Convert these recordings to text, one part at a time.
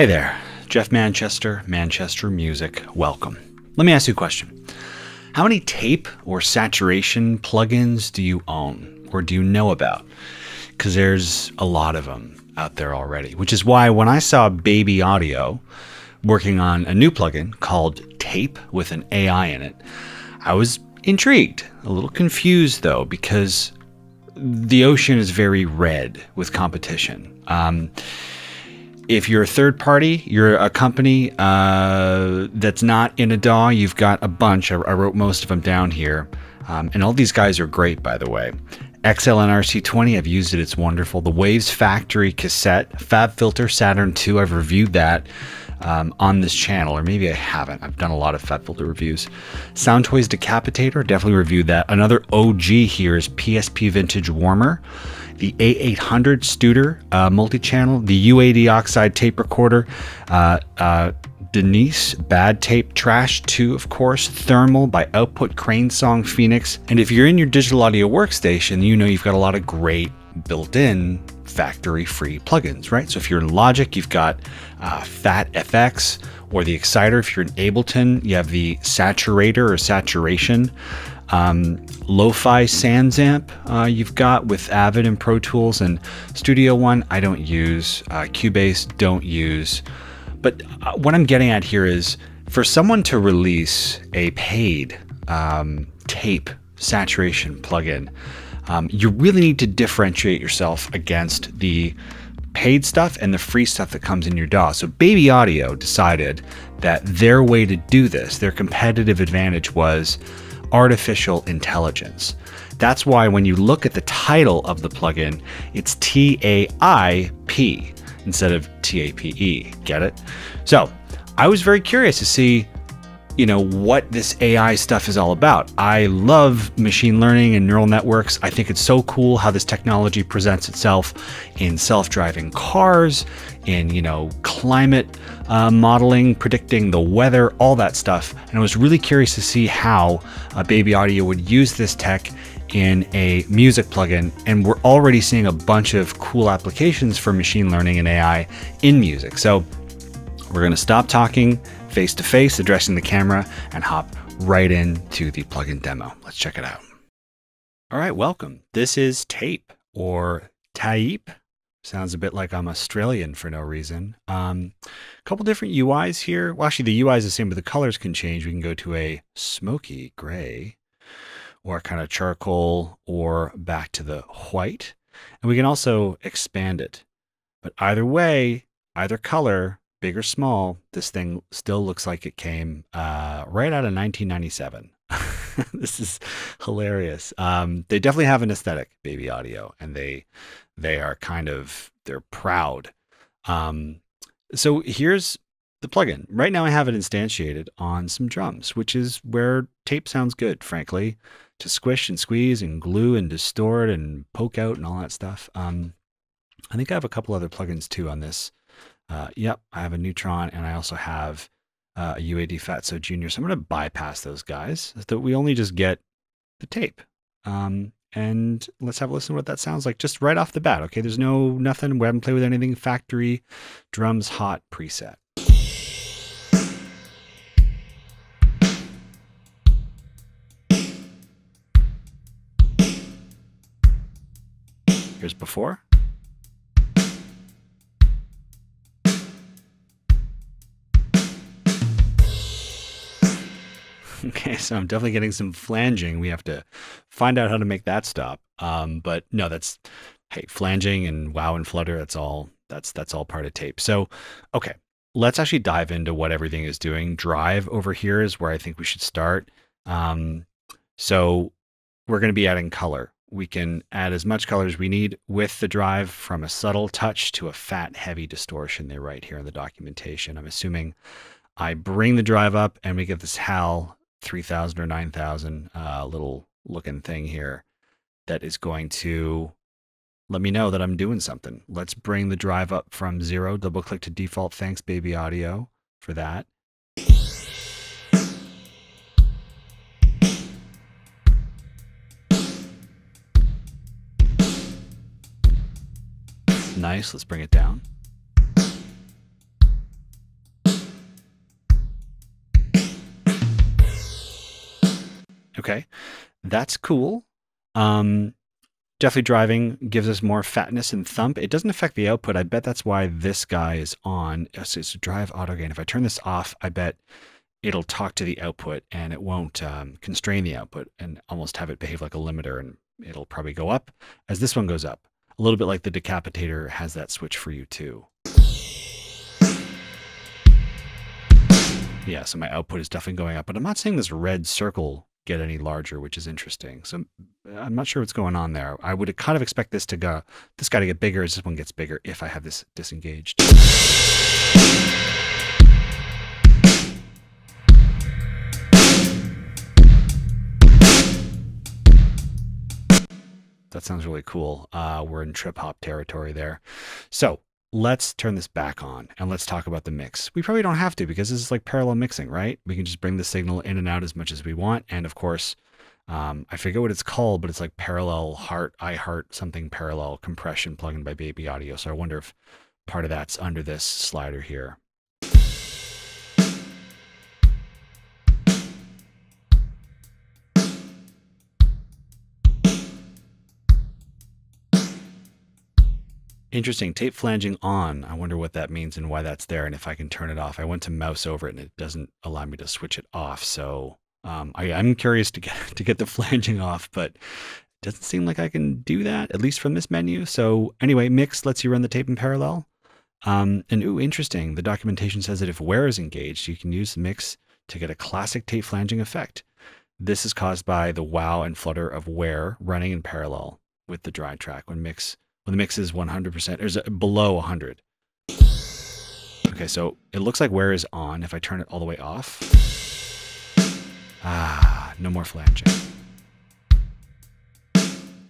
Hey there, Geoff Manchester, Manchester Music. Welcome. Let me ask you a question. How many tape or saturation plugins do you own or do you know about? Because there's a lot of them out there already, which is why when I saw Baby Audio working on a new plugin called TAIP with an AI in it, I was intrigued, a little confused though, because the ocean is very red with competition. Um, if you're a third party, you're a company uh, that's not in a DAW, you've got a bunch. I, I wrote most of them down here. Um, and all these guys are great, by the way. XLN RC-20, I've used it, it's wonderful. The Waves Factory cassette, FabFilter Saturn 2, I've reviewed that um, on this channel, or maybe I haven't. I've done a lot of FabFilter reviews. Soundtoys Decapitator, definitely reviewed that. Another OG here is PSP Vintage Warmer the A800 Studer uh, multi-channel, the UAD Oxide tape recorder, uh, uh, Denise Bad Tape Trash 2, of course, Thermal by Output Crane Song Phoenix. And if you're in your digital audio workstation, you know you've got a lot of great built-in factory-free plugins, right? So if you're in Logic, you've got uh, Phat FX or the Exciter. If you're in Ableton, you have the Saturator or Saturation um, Lo-Fi SansAmp uh, you've got with Avid and Pro Tools and Studio One. I don't use uh, Cubase. Don't use. But uh, what I'm getting at here is for someone to release a paid um, tape saturation plugin, um, you really need to differentiate yourself against the paid stuff and the free stuff that comes in your DAW. So Baby Audio decided that their way to do this, their competitive advantage was artificial intelligence. That's why when you look at the title of the plugin, it's T A I P instead of T A P E. Get it? So I was very curious to see you know what this AI stuff is all about. I love machine learning and neural networks. I think it's so cool how this technology presents itself in self-driving cars, in you know climate uh, modeling, predicting the weather, all that stuff. And I was really curious to see how uh, Baby Audio would use this tech in a music plugin. And we're already seeing a bunch of cool applications for machine learning and AI in music. So we're going to stop talking face to face, addressing the camera, and hop right into the plugin demo. Let's check it out. All right, welcome. This is Tape or Tape. Sounds a bit like I'm Australian for no reason. Um, a couple different UIs here. Well, actually, the UI is the same, but the colors can change. We can go to a smoky gray or kind of charcoal or back to the white. And we can also expand it. But either way, either color, big or small, this thing still looks like it came uh, right out of 1997. this is hilarious. Um, they definitely have an aesthetic, Baby Audio, and they they are kind of they're proud. Um, so here's the plugin. Right now, I have it instantiated on some drums, which is where tape sounds good, frankly, to squish and squeeze and glue and distort and poke out and all that stuff. Um, I think I have a couple other plugins too on this uh, yep, I have a Neutron and I also have uh, a UAD Fatso Junior. So I'm going to bypass those guys so that we only just get the tape. Um, and let's have a listen to what that sounds like just right off the bat. Okay, there's no nothing. We haven't played with anything. Factory drums hot preset. Here's before. Okay, so I'm definitely getting some flanging. We have to find out how to make that stop. Um, but no, that's hey, flanging and wow and flutter. That's all. That's that's all part of tape. So, okay, let's actually dive into what everything is doing. Drive over here is where I think we should start. Um, so we're going to be adding color. We can add as much color as we need with the drive from a subtle touch to a fat, heavy distortion. They write here in the documentation. I'm assuming I bring the drive up and we get this HAL 3000 or 9000 uh, little looking thing here that is going to let me know that I'm doing something. Let's bring the drive up from zero, double click to default. Thanks, baby audio, for that. Nice, let's bring it down. Okay, that's cool. Um, definitely driving gives us more fatness and thump. It doesn't affect the output. I bet that's why this guy is on. It's drive auto gain. If I turn this off, I bet it'll talk to the output and it won't um, constrain the output and almost have it behave like a limiter and it'll probably go up as this one goes up. A little bit like the decapitator has that switch for you too. Yeah, so my output is definitely going up, but I'm not seeing this red circle get any larger, which is interesting. So I'm not sure what's going on there. I would kind of expect this to go, this guy to get bigger as this one gets bigger if I have this disengaged. That sounds really cool. Uh, we're in trip hop territory there. So let's turn this back on and let's talk about the mix. We probably don't have to because this is like parallel mixing, right? We can just bring the signal in and out as much as we want. And of course, um, I forget what it's called, but it's like parallel heart, I heart something parallel compression plugin by Baby Audio. So I wonder if part of that's under this slider here. Interesting. Tape flanging on. I wonder what that means and why that's there and if I can turn it off. I went to mouse over it and it doesn't allow me to switch it off. So um, I, am curious to get to get the flanging off, but it doesn't seem like I can do that, at least from this menu. So anyway, mix lets you run the tape in parallel. Um, and ooh, interesting. The documentation says that if wear is engaged, you can use mix to get a classic tape flanging effect. This is caused by the wow and flutter of wear running in parallel with the dry track when mix when the mix is 100%, or is below 100. Okay, so it looks like where is on if I turn it all the way off. Ah, no more flanging.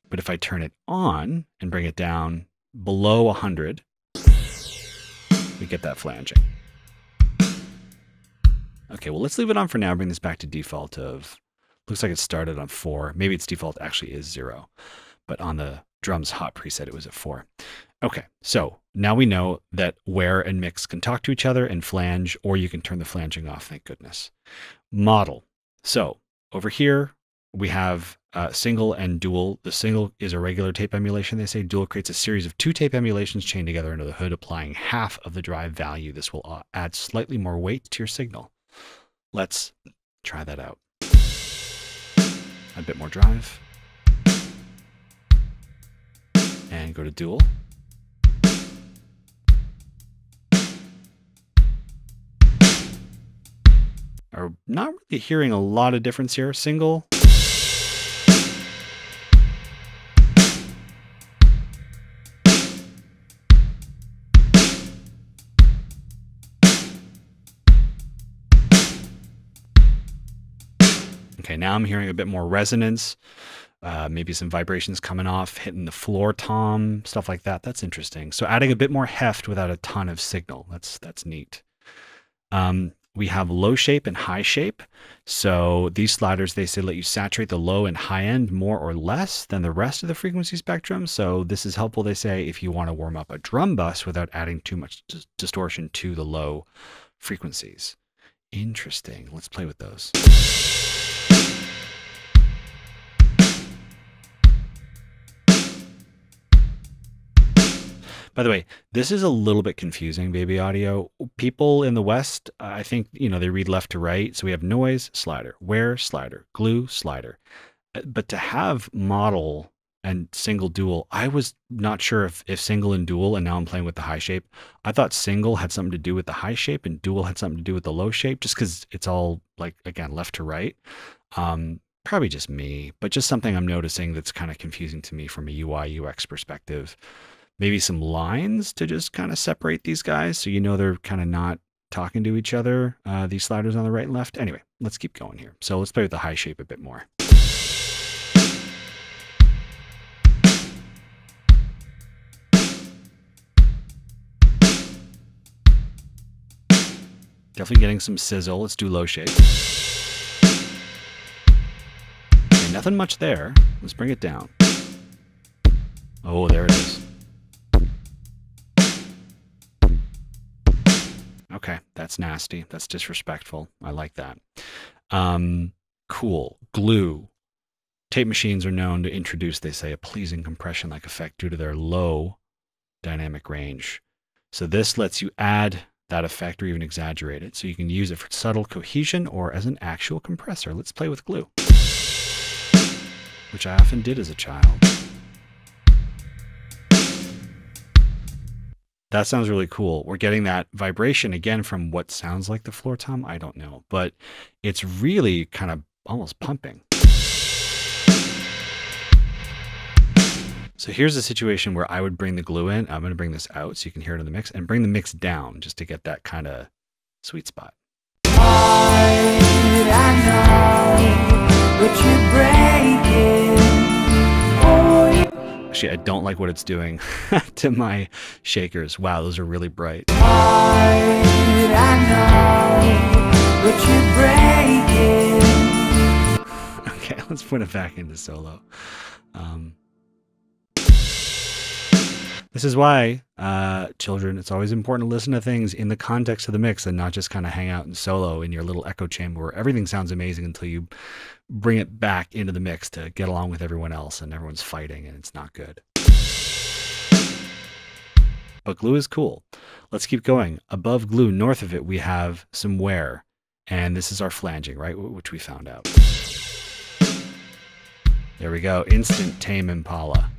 But if I turn it on and bring it down below 100, we get that flanging. Okay, well, let's leave it on for now. Bring this back to default of, looks like it started on four. Maybe its default actually is zero, but on the drums hot preset, it was at four. Okay, so now we know that wear and mix can talk to each other and flange, or you can turn the flanging off, thank goodness. Model. So over here, we have uh, single and dual. The single is a regular tape emulation. They say dual creates a series of two tape emulations chained together under the hood, applying half of the drive value. This will uh, add slightly more weight to your signal. Let's try that out. A bit more drive. And go to dual. Are not really hearing a lot of difference here. Single. Okay, now I'm hearing a bit more resonance uh, maybe some vibrations coming off, hitting the floor tom, stuff like that. That's interesting. So adding a bit more heft without a ton of signal. That's that's neat. Um, we have low shape and high shape. So these sliders, they say let you saturate the low and high end more or less than the rest of the frequency spectrum. So this is helpful, they say, if you want to warm up a drum bus without adding too much distortion to the low frequencies. Interesting. Let's play with those. By the way, this is a little bit confusing, baby audio. People in the West, I think, you know, they read left to right. So we have noise, slider, wear, slider, glue, slider. Uh, but to have model and single dual, I was not sure if, if single and dual, and now I'm playing with the high shape. I thought single had something to do with the high shape and dual had something to do with the low shape, just because it's all like, again, left to right. Um, probably just me, but just something I'm noticing that's kind of confusing to me from a UI UX perspective maybe some lines to just kind of separate these guys so you know they're kind of not talking to each other, uh, these sliders on the right and left. Anyway, let's keep going here. So let's play with the high shape a bit more. Definitely getting some sizzle. Let's do low shape. Okay, nothing much there. Let's bring it down. Oh, there it is. That's nasty. That's disrespectful. I like that. Um, Cool. Glue. Tape machines are known to introduce, they say, a pleasing compression like effect due to their low dynamic range. So this lets you add that effect or even exaggerate it. So you can use it for subtle cohesion or as an actual compressor. Let's play with glue, which I often did as a child. That sounds really cool. We're getting that vibration again from what sounds like the floor tom. I don't know, but it's really kind of almost pumping. So here's a situation where I would bring the glue in. I'm going to bring this out so you can hear it in the mix and bring the mix down just to get that kind of sweet spot. Actually, I don't like what it's doing to my shakers. Wow, those are really bright. okay, let's put it back into solo. Um, this is why, uh, children, it's always important to listen to things in the context of the mix and not just kind of hang out in solo in your little echo chamber where everything sounds amazing until you bring it back into the mix to get along with everyone else and everyone's fighting and it's not good. But glue is cool. Let's keep going. Above glue, north of it, we have some wear. And this is our flanging, right? Which we found out. There we go. Instant Tame Impala.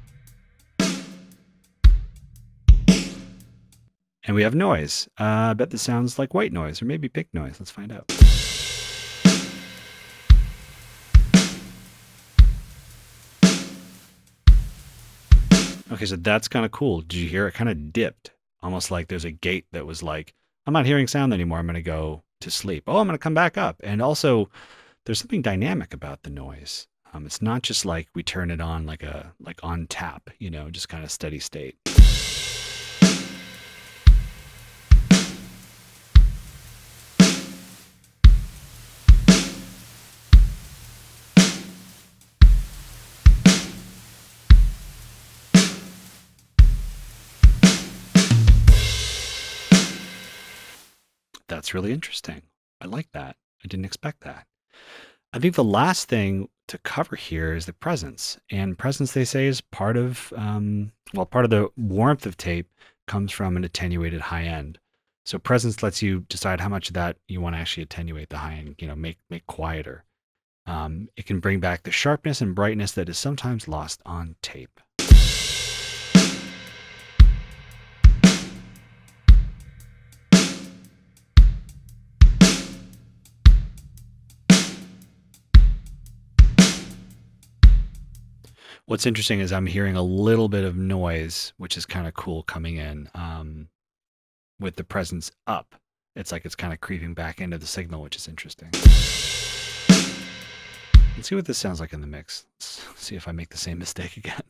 And we have noise. Uh, I bet this sounds like white noise or maybe pink noise. Let's find out. Okay, so that's kind of cool. Did you hear it kind of dipped? Almost like there's a gate that was like, I'm not hearing sound anymore. I'm going to go to sleep. Oh, I'm going to come back up. And also, there's something dynamic about the noise. Um, it's not just like we turn it on like a like on tap, you know, just kind of steady state. That's really interesting. I like that. I didn't expect that. I think the last thing to cover here is the presence. And presence, they say, is part of, um, well, part of the warmth of tape comes from an attenuated high end. So presence lets you decide how much of that you want to actually attenuate the high end, you know, make make quieter. Um, it can bring back the sharpness and brightness that is sometimes lost on tape. What's interesting is I'm hearing a little bit of noise, which is kind of cool coming in um, with the presence up. It's like it's kind of creeping back into the signal, which is interesting. Let's see what this sounds like in the mix. Let's see if I make the same mistake again.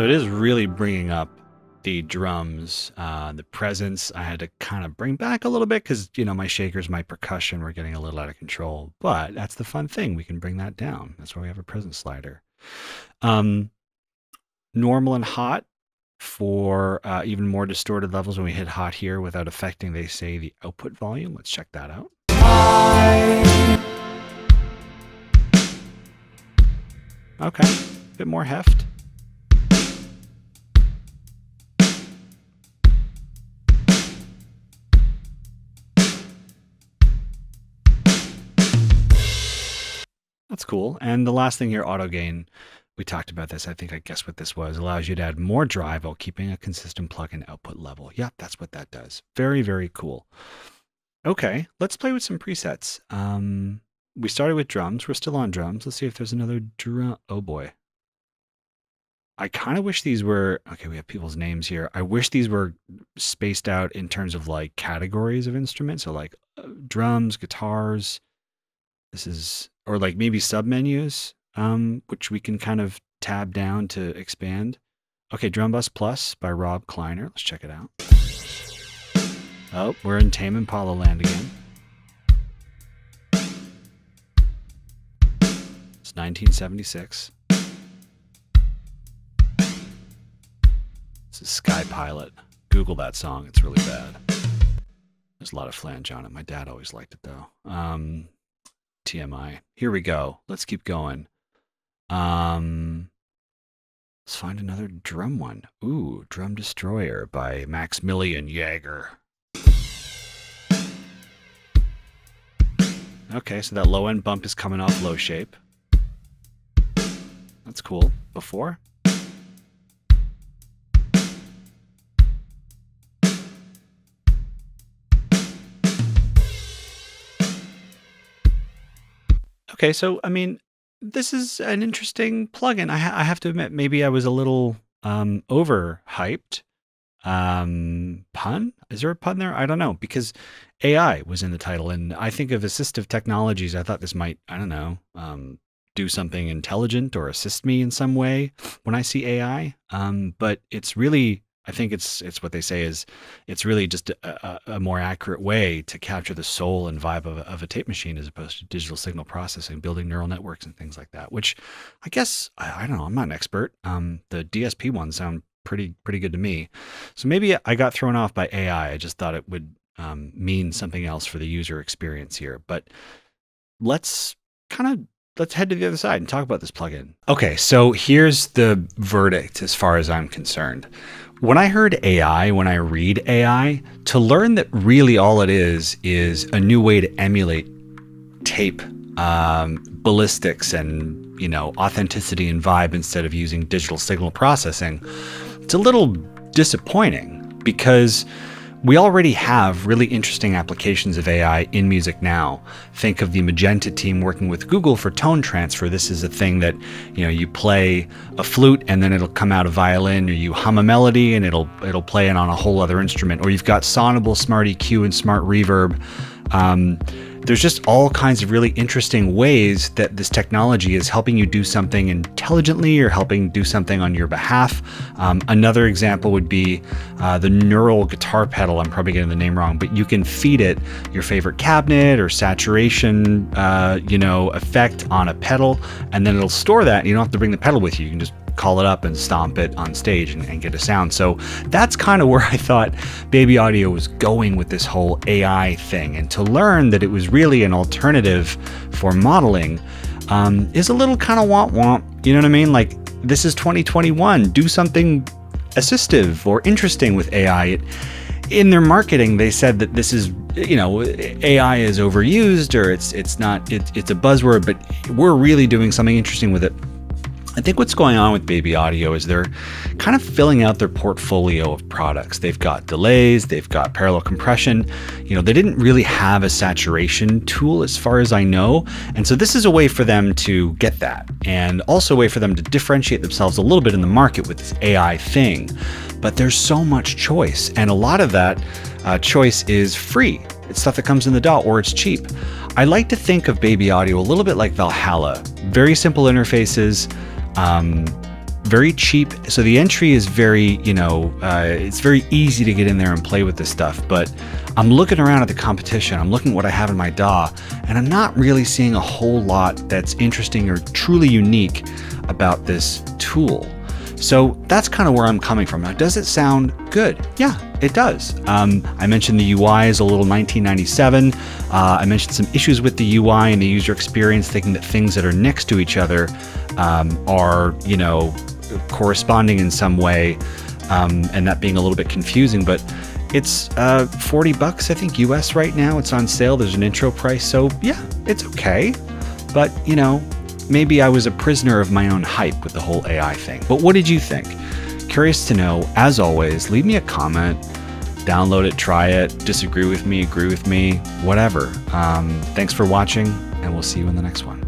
So it is really bringing up the drums, uh, the presence. I had to kind of bring back a little bit because, you know, my shakers, my percussion were getting a little out of control. But that's the fun thing. We can bring that down. That's why we have a presence slider. Um, normal and hot for uh, even more distorted levels when we hit hot here without affecting, they say, the output volume. Let's check that out. Okay, a bit more heft. That's cool. And the last thing here, auto gain. We talked about this. I think I guess what this was. Allows you to add more drive while keeping a consistent plug-in output level. Yeah, that's what that does. Very, very cool. Okay, let's play with some presets. Um, we started with drums. We're still on drums. Let's see if there's another drum. Oh boy. I kind of wish these were okay. We have people's names here. I wish these were spaced out in terms of like categories of instruments. So like uh, drums, guitars. This is or like maybe submenus, um, which we can kind of tab down to expand. Okay, Drum Bus Plus by Rob Kleiner. Let's check it out. Oh, we're in Tame Impala land again. It's 1976. This is Sky Pilot. Google that song. It's really bad. There's a lot of flange on it. My dad always liked it though. Um, TMI. Here we go. Let's keep going. Um, let's find another drum one. Ooh, Drum Destroyer by Maximilian Jaeger. Okay, so that low end bump is coming off low shape. That's cool. Before? Okay, so I mean, this is an interesting plugin. I, ha- I have to admit, maybe I was a little um, overhyped. Um, pun? Is there a pun there? I don't know because AI was in the title, and I think of assistive technologies. I thought this might, I don't know, um, do something intelligent or assist me in some way when I see AI. Um, but it's really I think it's it's what they say is it's really just a, a, more accurate way to capture the soul and vibe of a, of a, tape machine as opposed to digital signal processing, building neural networks and things like that. Which I guess I, I don't know. I'm not an expert. Um, the DSP ones sound pretty pretty good to me. So maybe I got thrown off by AI. I just thought it would um, mean something else for the user experience here. But let's kind of let's head to the other side and talk about this plugin. Okay, so here's the verdict as far as I'm concerned. When I heard AI, when I read AI, to learn that really all it is is a new way to emulate tape um, ballistics and you know authenticity and vibe instead of using digital signal processing, it's a little disappointing because we already have really interesting applications of AI in music now. Think of the Magenta team working with Google for tone transfer. This is a thing that, you know, you play a flute and then it'll come out a violin, or you hum a melody and it'll it'll play it on a whole other instrument. Or you've got Sonible, Smart EQ, and Smart Reverb. Um, there's just all kinds of really interesting ways that this technology is helping you do something intelligently or helping do something on your behalf. Um, another example would be uh, the neural guitar pedal. I'm probably getting the name wrong, but you can feed it your favorite cabinet or saturation, uh, you know, effect on a pedal, and then it'll store that. You don't have to bring the pedal with you. You can just call it up and stomp it on stage and, and get a sound. So that's kind of where I thought Baby Audio was going with this whole AI thing. And to learn that it was really an alternative for modeling um, is a little kind of womp womp. You know what I mean? Like, this is 2021. Do something assistive or interesting with AI. It, in their marketing, they said that this is, you know, AI is overused or it's it's not it, it's a buzzword, but we're really doing something interesting with it. I think what's going on with Baby Audio is they're kind of filling out their portfolio of products. They've got delays, they've got parallel compression. You know, they didn't really have a saturation tool as far as I know. And so this is a way for them to get that and also a way for them to differentiate themselves a little bit in the market with this AI thing. But there's so much choice, and a lot of that uh, choice is free. It's stuff that comes in the DAW or it's cheap. I like to think of Baby Audio a little bit like Valhalla. Very simple interfaces, um, very cheap. So the entry is very, you know, uh, it's very easy to get in there and play with this stuff. But I'm looking around at the competition, I'm looking at what I have in my DAW, and I'm not really seeing a whole lot that's interesting or truly unique about this tool. So that's kind of where I'm coming from. Now, does it sound good? Yeah, it does. Um, I mentioned the UI is a little 1997. Uh, I mentioned some issues with the UI and the user experience, thinking that things that are next to each other um, are, you know, corresponding in some way, um, and that being a little bit confusing. But it's uh, 40 bucks, I think, US right now. It's on sale. There's an intro price. So, yeah, it's okay. But, you know, maybe I was a prisoner of my own hype with the whole AI thing. But what did you think? Curious to know. As always, leave me a comment. Download it, try it, disagree with me, agree with me, whatever. Um, thanks for watching, and we'll see you in the next one.